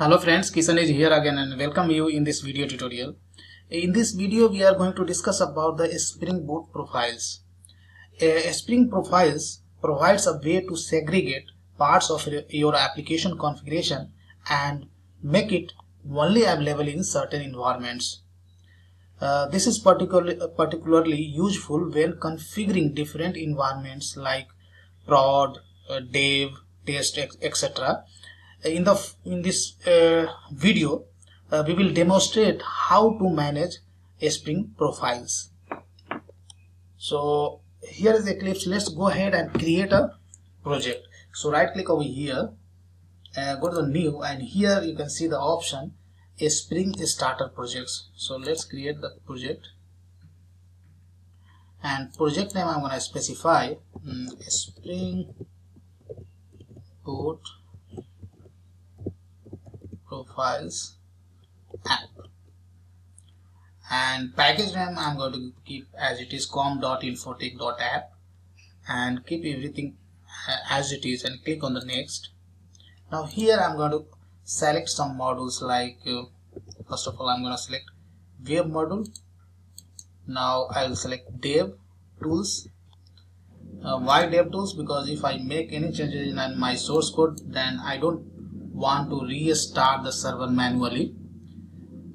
Hello friends, Kishan is here again and welcome you in this video tutorial. In this video we are going to discuss about the Spring Boot profiles. A Spring profiles provides a way to segregate parts of your application configuration and make it only available in certain environments. Uh, this is particularly, particularly useful when configuring different environments like prod, uh, dev, test, etc in the in this uh, video uh, we will demonstrate how to manage a spring profiles. So here is eclipse. Let's go ahead and create a project. So right click over here and go to the new and here you can see the option a spring starter projects. So let's create the project. And project name i'm going to specify um, spring boot profiles app and package name I'm going to keep as it is com.infotech.app and keep everything uh, as it is and click on the next. Now here I'm going to select some modules like uh, first of all I'm going to select web module. Now I will select dev tools. Uh, why dev tools? Because if I make any changes in my source code then I don't want to restart the server manually.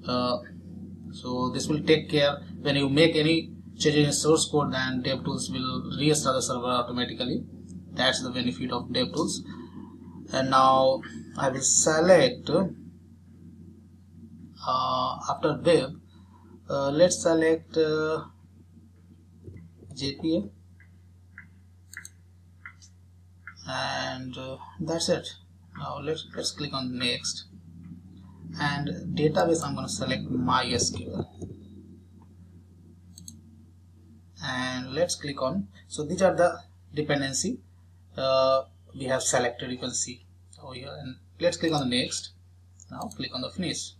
Uh, so this will take care. When you make any changes in source code then DevTools will restart the server automatically. That's the benefit of DevTools and now I will select uh, after web uh, let's select uh, JPA and uh, that's it now let's let's click on next. And database I'm going to select MySQL. And let's click on so these are the dependency uh, we have selected you can see over here. And let's click on the next. Now click on the finish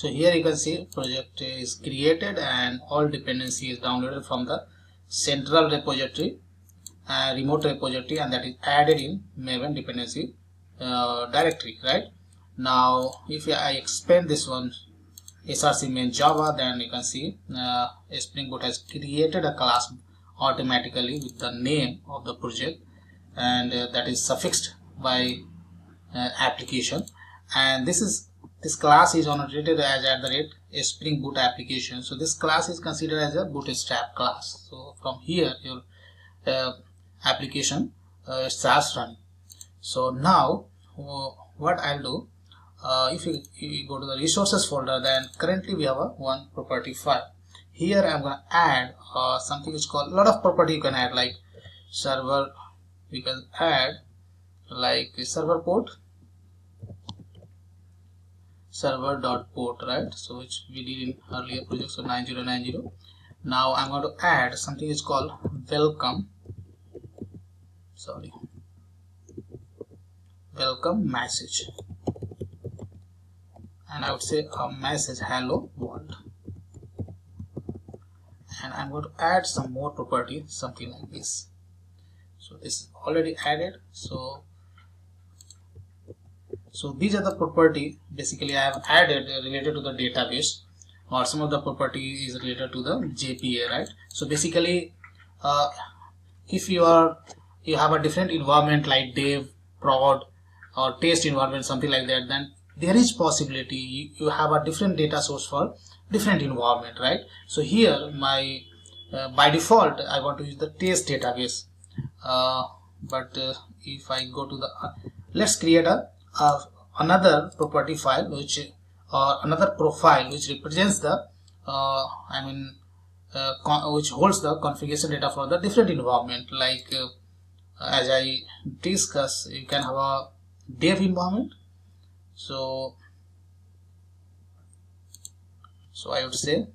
so here you can see project is created and all dependency is downloaded from the central repository uh, remote repository and that is added in maven dependency uh, directory right? Now if I expand this one src main java then you can see uh, spring boot has created a class automatically with the name of the project and uh, that is suffixed by uh, application. And this is this class is annotated as at the rate a spring boot application. So this class is considered as a bootstrap class. So from here your uh, application uh, starts running. So now what i'll do uh, if you, you, go to the resources folder then currently we have a one property file. Here i'm going to add uh, something which called a lot of property you can add like server. We can add like server port server dot port right? So which we did in earlier project so 9090 now i'm going to add something is called welcome. Sorry. Welcome message. And i would say a message hello world. And i'm going to add some more property something like this. So this is already added. So so these are the property basically I have added related to the database or some of the property is related to the JPA right? So basically uh, if you are you have a different environment like dev prod or test environment something like that then there is possibility you, have a different data source for different environment right? So here my uh, by default I want to use the test database. Uh, but uh, if I go to the uh, let's create a uh, another property file which or another profile which represents the uh, I mean uh, which holds the configuration data for the different environment. Like uh, as I discuss you can have a dev environment. So so I would say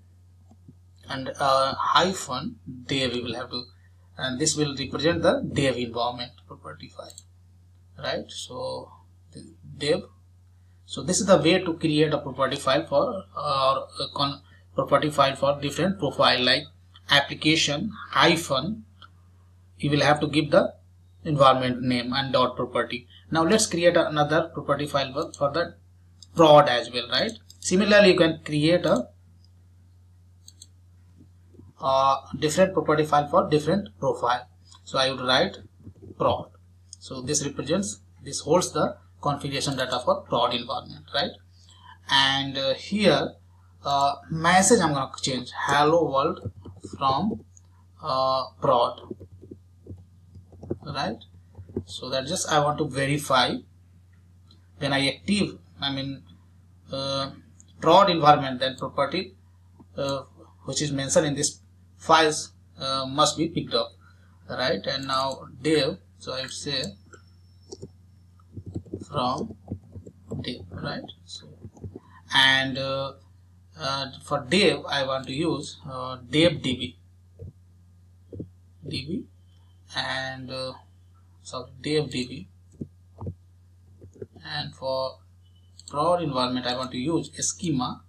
and uh, hyphen dev we will have to and this will represent the dev environment property file. Right? So dev. So this is the way to create a property file for or property file for different profile like application hyphen. You will have to give the environment name and dot property. Now let's create another property file for the prod as well right? Similarly you can create a uh, different property file for different profile. So i would write prod. So this represents this holds the configuration data for prod environment right? And uh, here uh, message i'm to change. Hello world from uh, prod right? So that just I want to verify. When I active I mean uh, prod environment then property uh, which is mentioned in this files uh, must be picked up. Right? And now dev so I say from dev right? So and uh, uh, for dev I want to use uh, db db and uh, sorry dev db and for prod environment I want to use schema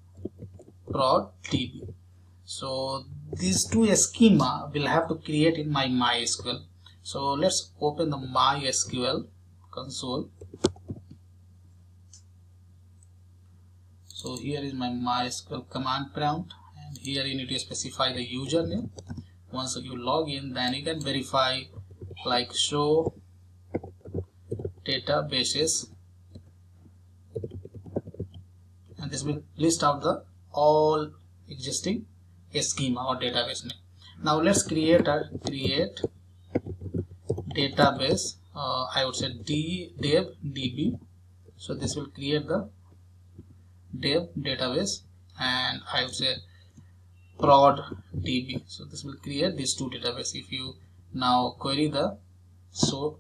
prod db so these two schema will have to create in my MySQL. So let's open the MySQL console so here is my MySQL command prompt and here you need to specify the username. Once you log in then you can verify like show databases. And this will list out the all existing schema or database name. Now let's create a create database uh, I would say d dev db so this will create the dev database and I would say prod db. So this will create these two database if you now query the so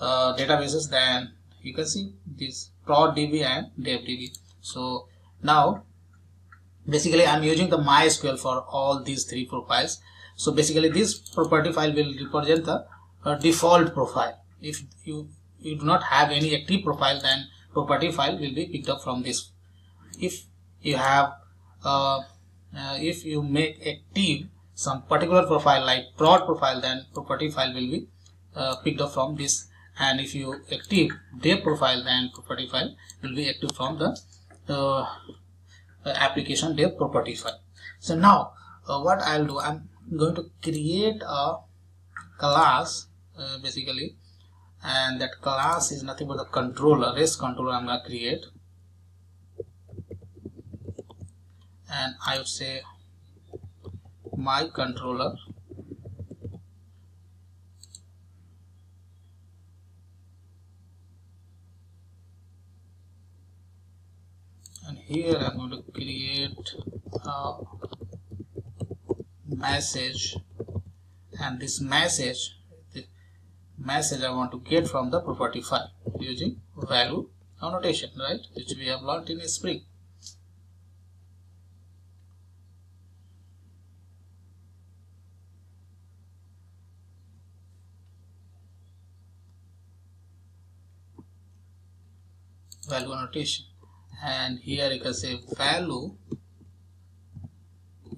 uh, databases then you can see this prod db and dev db. So now basically i'm using the mysql for all these three profiles. So basically this property file will represent the uh, default profile. If you you do not have any active profile then property file will be picked up from this if you have uh, uh, if you make active some particular profile like prod profile then property file will be uh, picked up from this. And if you active dev profile then property file will be active from the uh, application dev property file. So now uh, what I'll do I'm going to create a class uh, basically. And that class is nothing but the controller REST controller I'm going to create and I would say my controller. And here I'm going to create a message. And this message the message I want to get from the property file using value annotation right? Which we have learned in Spring value annotation. And here you can say value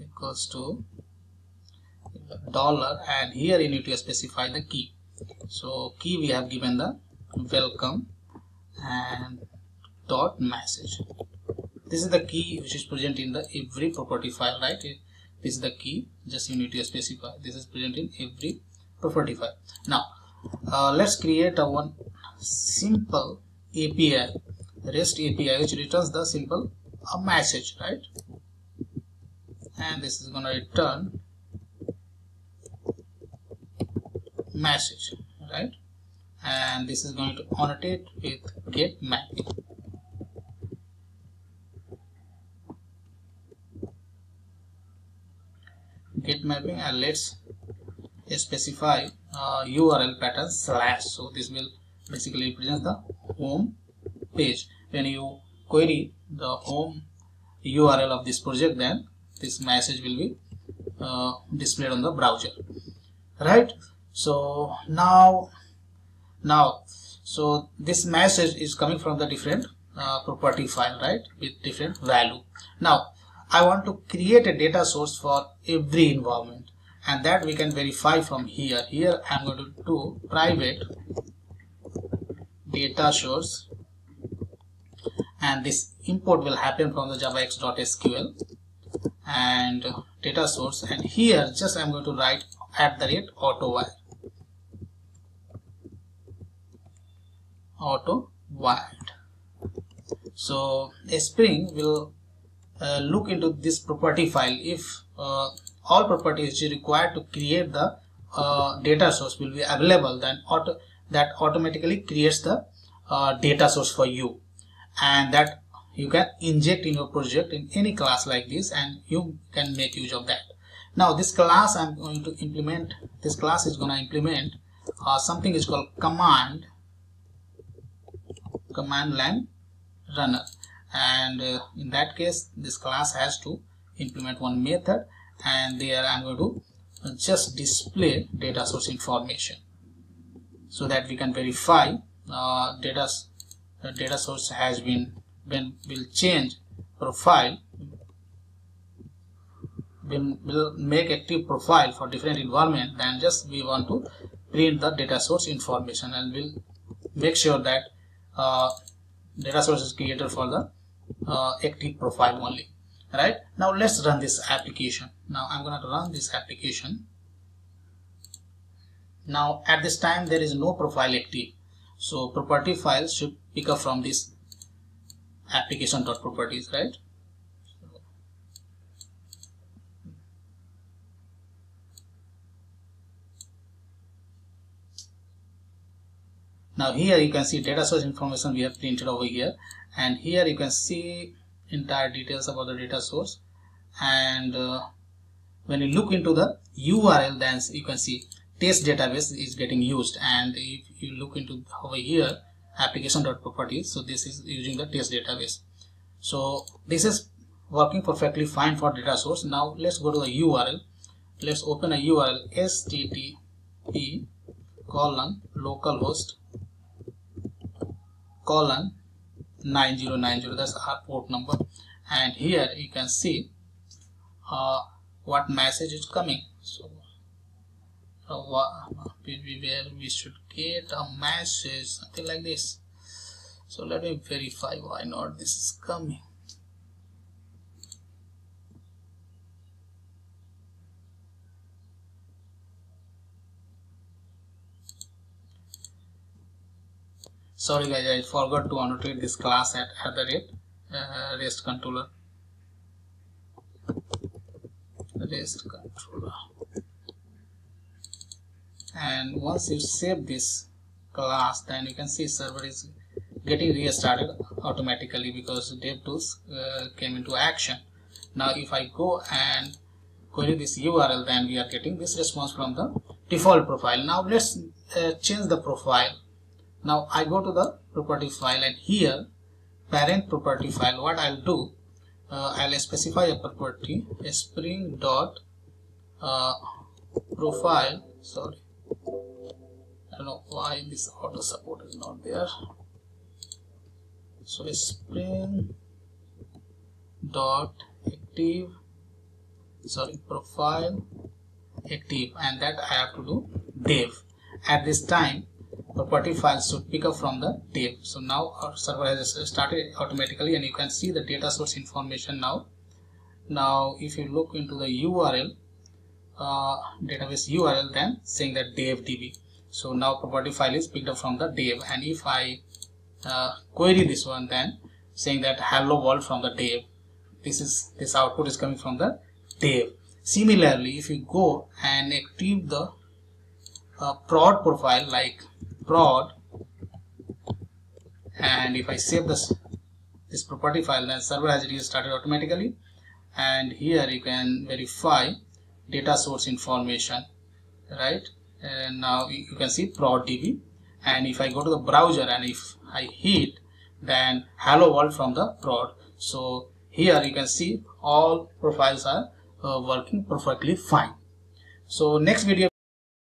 equals to dollar. And here you need to specify the key. So key we have given the welcome and dot message. This is the key which is present in the every property file right? This is the key. Just you need to specify. This is present in every property file. Now uh, let's create a one simple API REST API which returns the simple a message right? And this is gonna return message right? And this is going to annotate with get mapping get mapping and let's specify uh, URL pattern slash. So this will basically represent the home page when you query the home URL of this project then this message will be uh, displayed on the browser. Right? So now now so this message is coming from the different uh, property file right? With different value. Now I want to create a data source for every environment. And that we can verify from here. Here I'm going to do private data source and this import will happen from the javax.sql and data source. And here just I'm going to write at the rate auto auto wired. So a spring will uh, look into this property file. If uh, all properties required to create the uh, data source will be available then auto that automatically creates the uh, data source for you and that you can inject in your project in any class like this and you can make use of that. Now this class i'm going to implement this class is going to implement uh, something is called command command line runner. And uh, in that case this class has to implement one method and there I'm going to just display data source information so that we can verify uh, data data source has been been will change profile will, will make active profile for different environment then just we want to print the data source information and we'll make sure that uh, data source is created for the uh, active profile only right? Now let's run this application. Now i'm going to run this application. Now at this time there is no profile active so property files should pick up from this application properties right? Now here you can see data source information we have printed over here. And here you can see entire details about the data source. And uh, when you look into the URL then you can see test database is getting used. And if you look into over here application.properties so this is using the test database. So this is working perfectly fine for data source. Now let's go to the URL let's open a URL http colon localhost colon 9090 that's our port number. And here you can see uh, what message is coming. So where we should get a message something like this. So let me verify why not this is coming. Sorry guys I forgot to annotate this class at, the rate. Uh, rest controller. Rest controller and once you save this class then you can see server is getting restarted automatically because devtools uh, came into action. Now if I go and query this URL then we are getting this response from the default profile. Now let's uh, change the profile. Now I go to the property file and here parent property file what I'll do uh, I'll specify a property a spring dot uh, profile sorry I don't know why this auto support is not there so spring dot active sorry profile active and that I have to do dev at this time property files should pick up from the dev. So now our server has started automatically and you can see the data source information now. Now if you look into the URL, uh, database URL then saying that dev db. So now property file is picked up from the dev and if I uh, query this one then saying that hello world from the dev. This is this output is coming from the dev. Similarly, if you go and active the uh, prod profile like prod and if I save this this property file then server has restarted automatically and here you can verify data source information right? And now you can see prod db and if I go to the browser and if I hit then hello world from the prod. So here you can see all profiles are uh, working perfectly fine. So next video